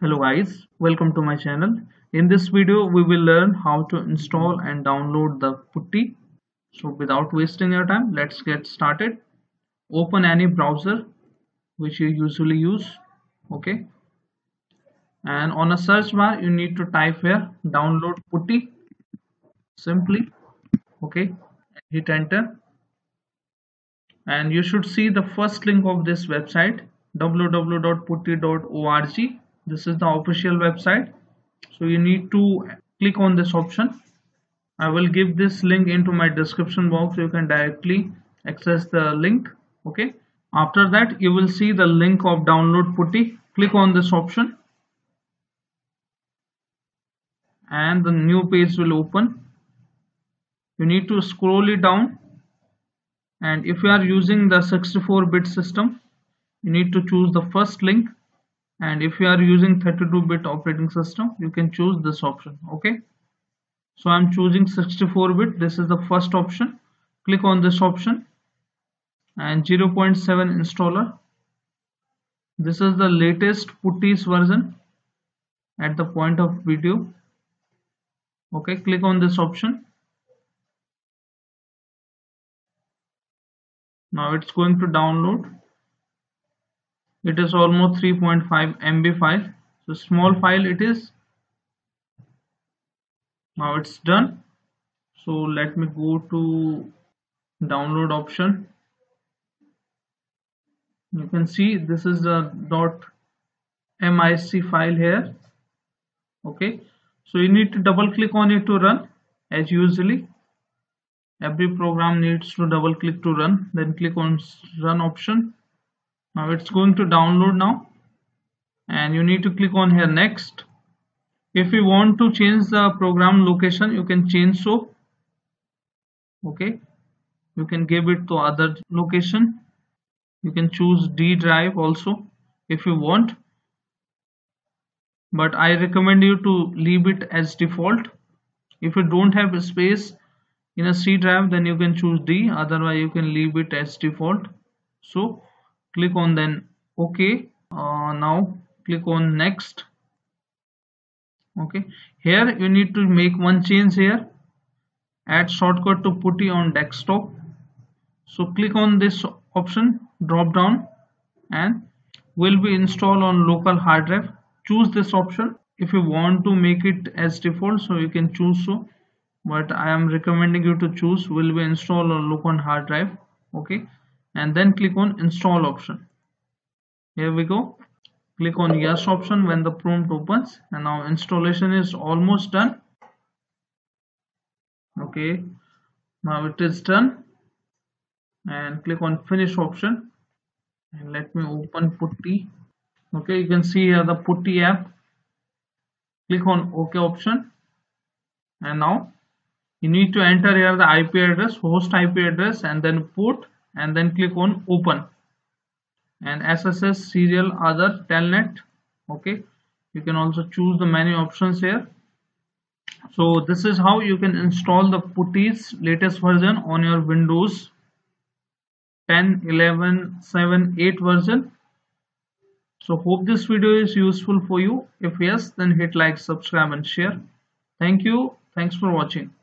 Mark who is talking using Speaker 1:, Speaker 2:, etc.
Speaker 1: Hello guys, welcome to my channel. In this video we will learn how to install and download the putty. So without wasting your time, let's get started. Open any browser which you usually use, okay? And on a search bar you need to type here download putty simply, okay? Hit enter and you should see the first link of this website www.putty.org this is the official website. So you need to click on this option. I will give this link into my description box. So you can directly access the link. Okay. After that you will see the link of download putty. Click on this option. And the new page will open. You need to scroll it down. And if you are using the 64 bit system you need to choose the first link and if you are using 32-bit operating system you can choose this option okay? So I'm choosing 64-bit this is the first option. Click on this option. And 0.7 installer. This is the latest putty's version at the point of video. Okay click on this option. Now it's going to download it is almost 3.5 MB file so small file it is. Now it's done. So let me go to download option. You can see this is the dot mic file here. Okay. So you need to double click on it to run as usually. Every program needs to double click to run. Then click on run option now it's going to download now. And you need to click on here next. If you want to change the program location you can change so. Okay. You can give it to other location. You can choose D drive also if you want. But I recommend you to leave it as default. If you don't have a space in a C drive then you can choose D. Otherwise you can leave it as default. So click on then ok uh, now click on next. Okay. Here you need to make one change here. Add shortcut to putty on desktop. So click on this option drop down and will be installed on local hard drive. Choose this option. If you want to make it as default so you can choose so. But i am recommending you to choose. Will be installed on local hard drive. Okay and then click on install option. Here we go. Click on yes option when the prompt opens and now installation is almost done. Okay now it is done. And click on finish option and let me open putty. Okay you can see here the putty app. Click on ok option. And now you need to enter here the ip address host ip address and then put and then click on open. And SSH serial other telnet. Okay. You can also choose the menu options here. So this is how you can install the putty's latest version on your windows 10 11 7 8 version. So hope this video is useful for you. If yes then hit like subscribe and share. Thank you. Thanks for watching